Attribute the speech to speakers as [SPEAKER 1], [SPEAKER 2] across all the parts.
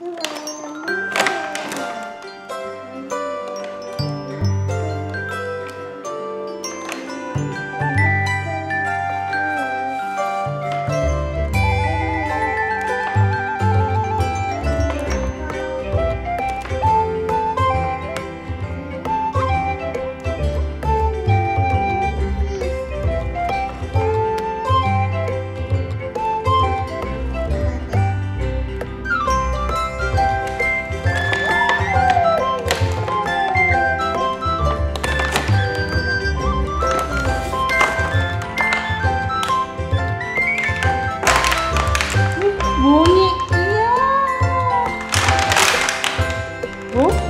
[SPEAKER 1] Bye. 哦。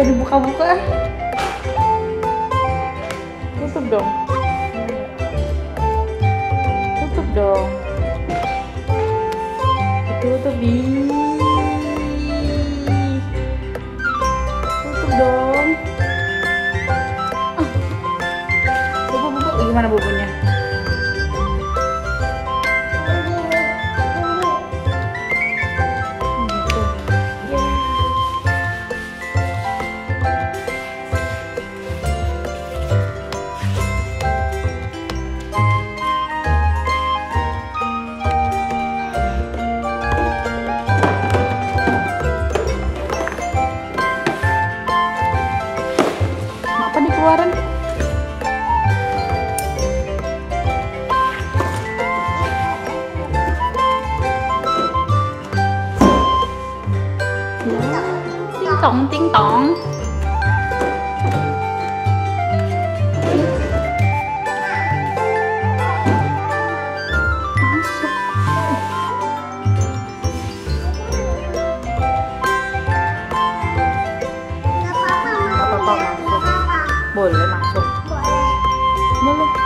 [SPEAKER 1] Ini
[SPEAKER 2] jadi buka-buka tutup dong. Tutup dong. Tutup Ih. tutup dong. Ah. bobo gimana bobonya Dikeluarin? Ting tong, ting tong.
[SPEAKER 1] Mama.
[SPEAKER 2] Boleh masuk.
[SPEAKER 1] Boleh.